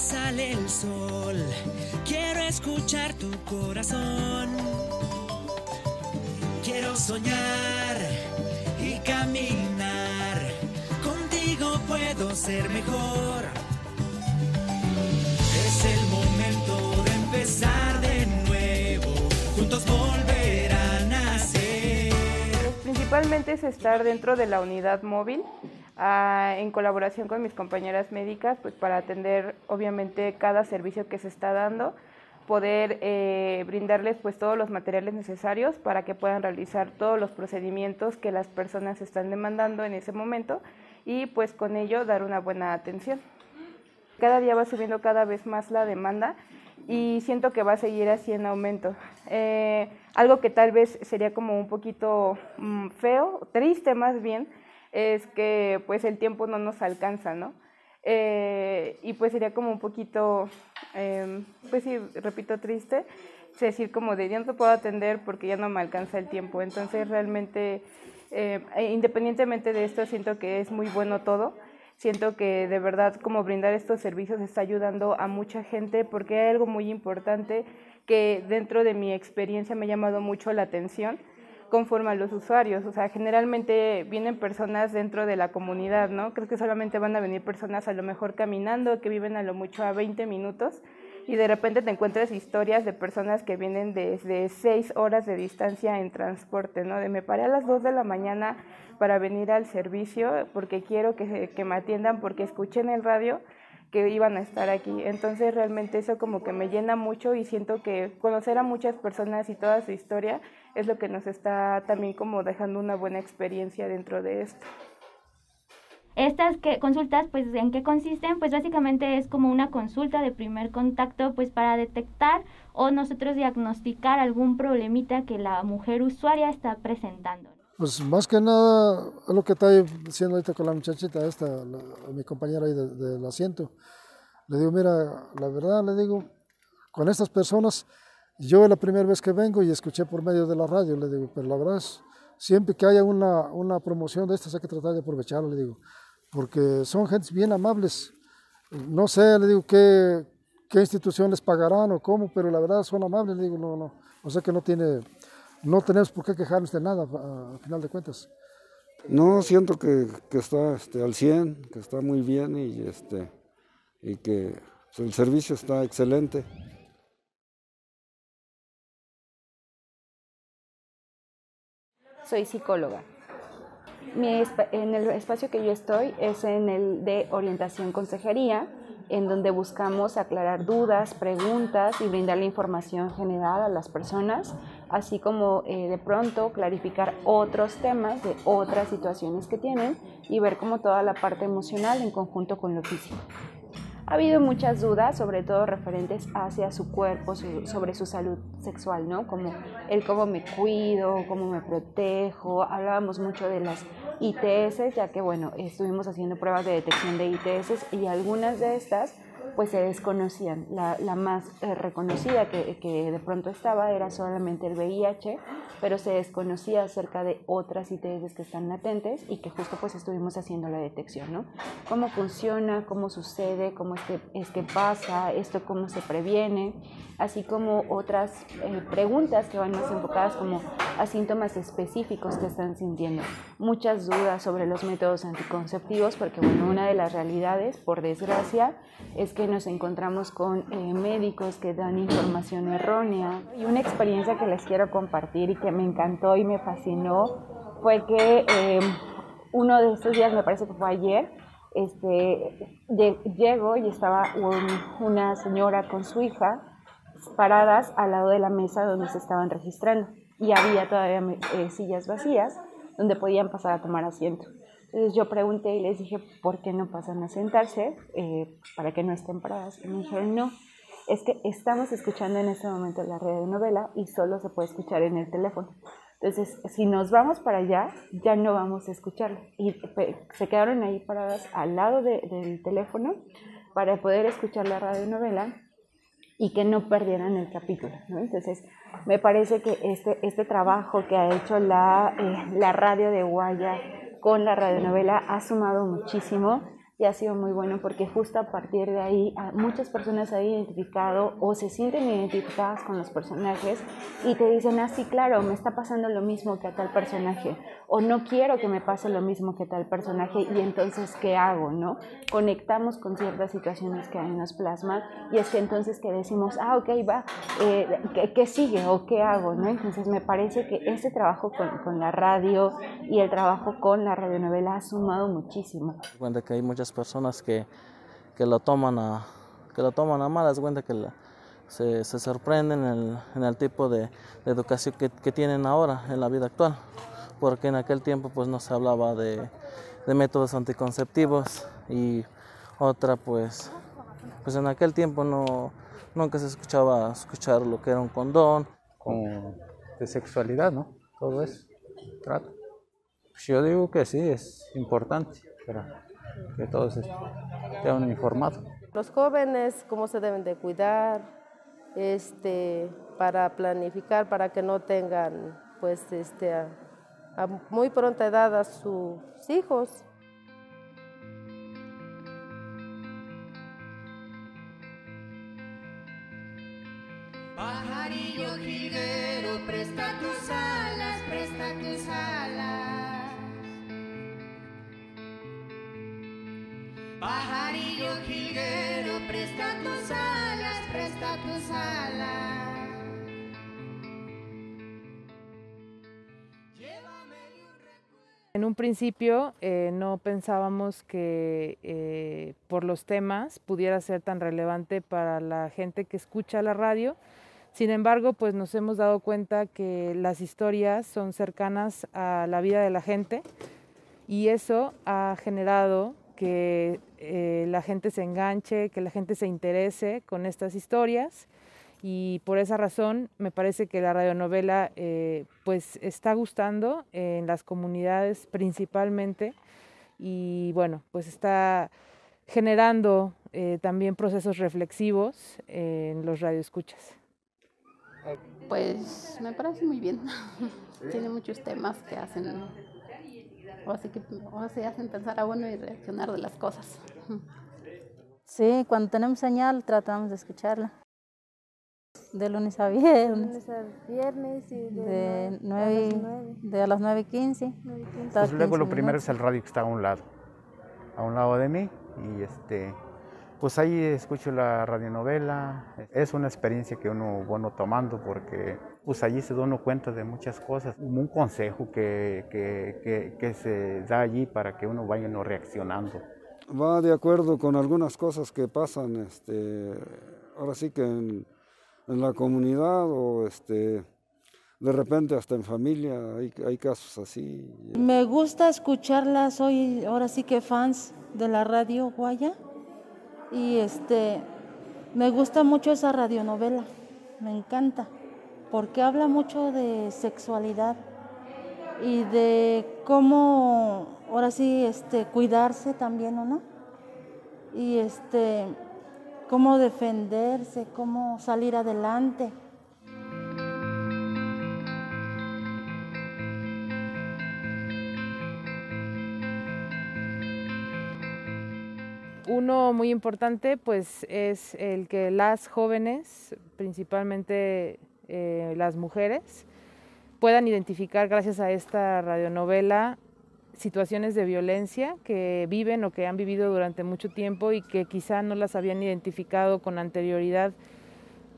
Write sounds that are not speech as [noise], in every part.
sale el sol, quiero escuchar tu corazón. Quiero soñar y caminar, contigo puedo ser mejor. Es el momento de empezar de nuevo, juntos volver a nacer. Principalmente es estar dentro de la unidad móvil Ah, en colaboración con mis compañeras médicas, pues para atender obviamente cada servicio que se está dando, poder eh, brindarles pues todos los materiales necesarios para que puedan realizar todos los procedimientos que las personas están demandando en ese momento y pues con ello dar una buena atención. Cada día va subiendo cada vez más la demanda y siento que va a seguir así en aumento. Eh, algo que tal vez sería como un poquito mm, feo, triste más bien, es que pues el tiempo no nos alcanza, ¿no? Eh, y pues sería como un poquito, em, pues sí, repito, triste, decir como de ya no te puedo atender porque ya no me alcanza el tiempo. Entonces realmente, eh, independientemente de esto, siento que es muy bueno todo. Siento que de verdad como brindar estos servicios está ayudando a mucha gente porque hay algo muy importante que dentro de mi experiencia me ha llamado mucho la atención conforme a los usuarios. O sea, generalmente vienen personas dentro de la comunidad, ¿no? Creo que solamente van a venir personas a lo mejor caminando, que viven a lo mucho a 20 minutos, y de repente te encuentras historias de personas que vienen desde 6 horas de distancia en transporte, ¿no? De me paré a las 2 de la mañana para venir al servicio porque quiero que, que me atiendan, porque escuché en el radio que iban a estar aquí. Entonces realmente eso como que me llena mucho y siento que conocer a muchas personas y toda su historia es lo que nos está también como dejando una buena experiencia dentro de esto. Estas que, consultas, pues, ¿en qué consisten? Pues básicamente es como una consulta de primer contacto, pues, para detectar o nosotros diagnosticar algún problemita que la mujer usuaria está presentando. Pues más que nada, lo que está diciendo ahorita con la muchachita esta, mi compañera ahí del asiento. Le digo, mira, la verdad, le digo, con estas personas yo la primera vez que vengo y escuché por medio de la radio, le digo, pero la verdad siempre que haya una, una promoción de estas hay que tratar de aprovecharlo, le digo, porque son gentes bien amables. No sé, le digo, qué, qué instituciones pagarán o cómo, pero la verdad son amables, le digo, no, no, o sea que no tiene, no tenemos por qué quejarnos de nada, al final de cuentas. No, siento que, que está este, al 100, que está muy bien y, este, y que el servicio está excelente. Soy psicóloga. en el espacio que yo estoy es en el de orientación consejería, en donde buscamos aclarar dudas, preguntas y brindar la información general a las personas, así como eh, de pronto clarificar otros temas de otras situaciones que tienen y ver como toda la parte emocional en conjunto con lo físico. Ha habido muchas dudas, sobre todo referentes hacia su cuerpo, sobre su salud sexual, ¿no? Como el cómo me cuido, cómo me protejo. Hablábamos mucho de las ITS, ya que, bueno, estuvimos haciendo pruebas de detección de ITS y algunas de estas pues se desconocían. La, la más eh, reconocida que, que, de pronto estaba era solamente el VIH, pero se desconocía acerca de otras ITS que están latentes y que justo pues estuvimos haciendo la detección, ¿no? Cómo funciona, cómo sucede, cómo es que, es que pasa, esto cómo se previene, así como otras eh, preguntas que van más enfocadas como a síntomas específicos que están sintiendo. Muchas dudas sobre los métodos anticonceptivos, porque bueno, una de las realidades, por desgracia, es que nos encontramos con eh, médicos que dan información errónea. Y una experiencia que les quiero compartir y que me encantó y me fascinó fue que em, uno de estos días, me parece que fue ayer, este, llego y estaba una señora con su hija paradas al lado de la mesa donde se estaban registrando y había todavía eh, sillas vacías donde podían pasar a tomar asiento. Entonces yo pregunté y les dije, ¿por qué no pasan a sentarse eh, para que no estén paradas? Y me dijeron, no, es que estamos escuchando en este momento la novela y solo se puede escuchar en el teléfono. Entonces, si nos vamos para allá, ya no vamos a escucharlo. Y se quedaron ahí paradas al lado del teléfono para poder escuchar la radionovela y que no perdieran el capítulo. Entonces, me parece que este, este trabajo que ha hecho la, eh, la radio de Guaya con la radionovela ha sumado muchísimo y ha sido muy bueno porque justo a partir de ahí muchas personas se han identificado o se sienten identificadas con los personajes y te dicen, ah, sí, claro, me está pasando lo mismo que a tal personaje o no quiero que me pase lo mismo que a tal personaje y entonces, ¿qué hago? ¿no? Conectamos con ciertas situaciones que ahí nos plasman y es que entonces que decimos, ah, ok, va, eh, ¿qué, sigue o qué hago? ¿no? Entonces me parece que este trabajo con, con la radio y el trabajo con la radionovela ha sumado muchísimo. Cuenta que hay muchas personas que, que lo toman a que lo toman a mal, cuenta que se, se, sorprenden en el, en el tipo de, de educación que, que, tienen ahora en la vida actual, porque en aquel tiempo pues no se hablaba de, de métodos anticonceptivos. Y otra pues pues en aquel tiempo no nunca se escuchaba escuchar lo que era un condón. Como de sexualidad no todo eso trato. Pues yo digo que sí es importante para que todos estén informados. Los jóvenes, cómo se deben de cuidar, este, para planificar, para que no tengan, pues, este, a, a muy pronta edad a sus hijos. Pajarillo jilguero, presta tus En un principio eh, no pensábamos que eh, por los temas pudiera ser tan relevante para la gente que escucha la radio. Sin embargo, pues nos hemos dado cuenta que las historias son cercanas a la vida de la gente y eso ha generado que eh, la gente se enganche, que la gente se interese con estas historias y por esa razón me parece que la radionovela eh, pues está gustando en las comunidades principalmente y bueno pues está generando eh, también procesos reflexivos en los radioescuchas. Pues me parece muy bien. [laughs] Tiene muchos temas que hacen o así que o se hacen pensar a uno y reaccionar de las cosas. Sí, cuando tenemos señal tratamos de escucharla. De lunes a viernes. De lunes a viernes y de, de, 9, a las 9. De a las 9 y 15. Pues luego lo primero es el radio que está a un lado, a un lado de mí. Y este, pues ahí escucho la radionovela. Es una experiencia que uno bueno tomando porque pues allí se da uno cuenta de muchas cosas, un consejo que, que, que, que se da allí para que uno vaya no reaccionando. Va de acuerdo con algunas cosas que pasan, este, ahora sí que en, en la comunidad o este, de repente hasta en familia hay, hay casos así. Me gusta escucharla, soy ahora sí que fans de la radio Guaya y este, me gusta mucho esa radionovela, me encanta porque habla mucho de sexualidad y de cómo ahora sí este cuidarse también o no y este cómo defenderse cómo salir adelante. Uno muy importante pues es el que las jóvenes principalmente eh, las mujeres puedan identificar gracias a esta radionovela situaciones de violencia que viven o que han vivido durante mucho tiempo y que quizá no las habían identificado con anterioridad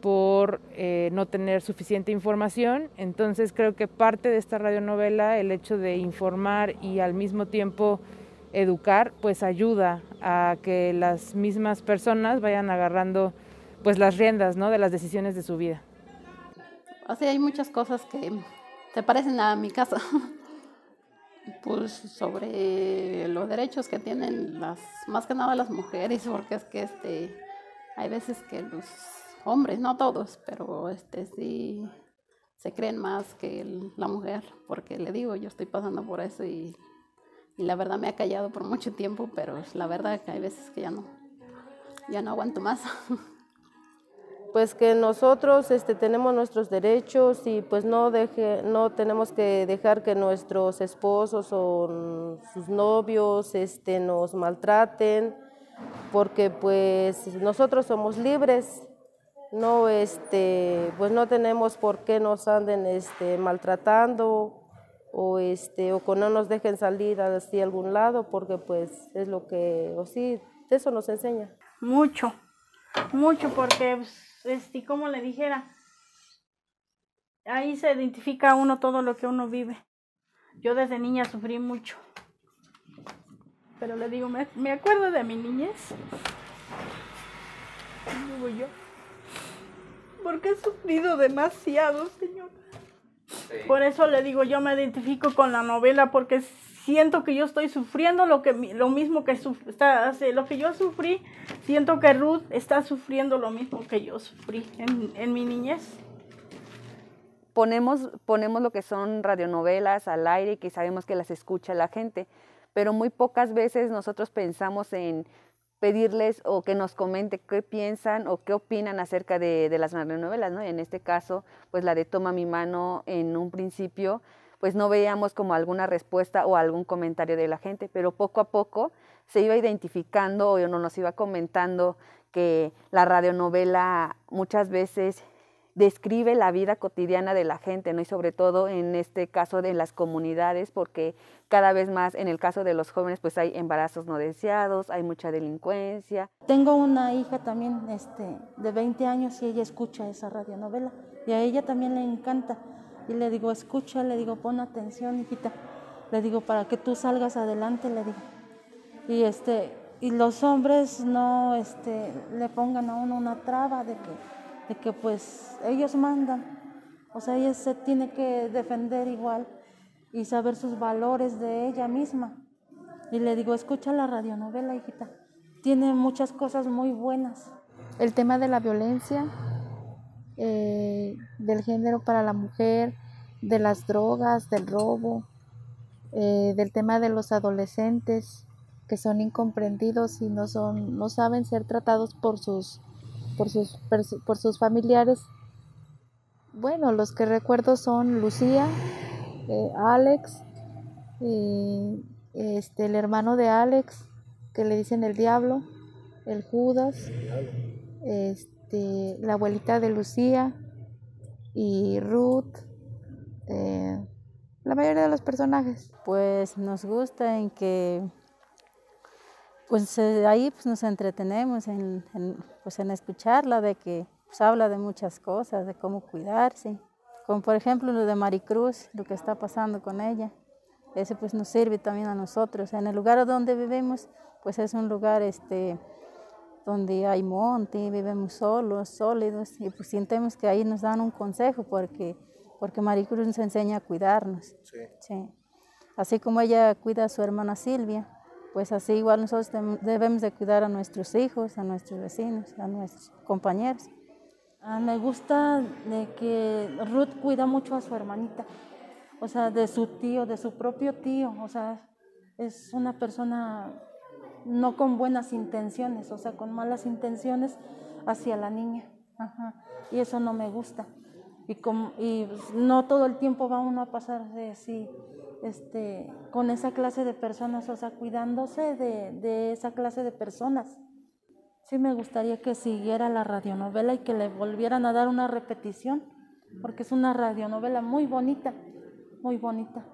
por eh, no tener suficiente información. Entonces creo que parte de esta radionovela, el hecho de informar y al mismo tiempo educar, pues ayuda a que las mismas personas vayan agarrando pues las riendas ¿no? de las decisiones de su vida. O sea, hay muchas cosas que se parecen a mi casa. [laughs] Pues sobre los derechos que tienen las, más que nada las mujeres, porque es que este, hay veces que los hombres, no todos, pero este sí se creen más que la mujer, porque le digo, yo estoy pasando por eso y, y la verdad me ha callado por mucho tiempo, pero la verdad que hay veces que ya no, ya no aguanto más. [laughs] pues que nosotros este, tenemos nuestros derechos y pues no, deje, no tenemos que dejar que nuestros esposos o sus novios este, nos maltraten, porque pues nosotros somos libres, no, este, pues no tenemos por qué nos anden este, maltratando o, este, o que no nos dejen salir así algún lado, porque pues es lo que, o sí, eso nos enseña. Mucho, mucho, porque, pues, este, como le dijera, ahí se identifica uno todo lo que uno vive. Yo desde niña sufrí mucho. Pero le digo, me, me acuerdo de mi niñez. Digo yo. Porque he sufrido demasiado, señor. Por eso le digo, yo me identifico con la novela porque siento que yo estoy sufriendo lo que lo mismo que está, lo que yo sufrí, siento que Ruth está sufriendo lo mismo que yo sufrí en, en mi niñez. Ponemos, ponemos lo que son radionovelas al aire y que sabemos que las escucha la gente, pero muy pocas veces nosotros pensamos en pedirles o que nos comente qué piensan o qué opinan acerca de, de las radionovelas, ¿no? En este caso, pues la de Toma mi mano en un principio, pues no veíamos como alguna respuesta o algún comentario de la gente, pero poco a poco se iba identificando o no nos iba comentando que la radionovela muchas veces describe la vida cotidiana de la gente, ¿no? Y sobre todo en este caso de las comunidades, porque cada vez más en el caso de los jóvenes pues hay embarazos no deseados, hay mucha delincuencia. Tengo una hija también este, de 20 años y ella escucha esa radionovela y a ella también le encanta. Y le digo, escucha, le digo, pon atención, hijita. Le digo, para que tú salgas adelante, le digo. Y este, y los hombres no este, le pongan a uno una traba de que de que pues ellos mandan, o sea, ella se tiene que defender igual y saber sus valores de ella misma. Y le digo, escucha la radionovela, hijita, tiene muchas cosas muy buenas. El tema de la violencia, eh, del género para la mujer, de las drogas, del robo, eh, del tema de los adolescentes que son incomprendidos y no son, no saben ser tratados por sus por sus, por sus familiares. Bueno, los que recuerdo son Lucía, eh, Alex, eh, este, el hermano de Alex, que le dicen el diablo, el Judas, este, la abuelita de Lucía y Ruth, eh, la mayoría de los personajes. Pues nos gusta en que pues eh, ahí pues, nos entretenemos en, pues, en escucharla, de que pues, habla de muchas cosas, de cómo cuidarse, como por ejemplo lo de Maricruz, lo que está pasando con ella. Eso pues nos sirve también a nosotros. En el lugar donde vivimos, pues es un lugar este, donde hay monte, vivimos solos, sólidos, y pues sentimos que ahí nos dan un consejo porque, porque Maricruz nos enseña a cuidarnos. sí. Así como ella cuida a su hermana Silvia, pues así igual nosotros debemos de cuidar a nuestros hijos, a nuestros vecinos, a nuestros compañeros. Ah, me gusta de que Ruth cuida mucho a su hermanita, o sea, de su tío, de su propio tío, o sea, es una persona no con buenas intenciones, o sea, con malas intenciones hacia la niña. Y eso no me gusta. Y, y no todo el tiempo va uno a pasar de así este, con esa clase de personas, o sea, cuidándose de, de esa clase de personas. Sí me gustaría que siguiera la radionovela y que le volvieran a dar una repetición, porque es una radionovela muy bonita, muy bonita.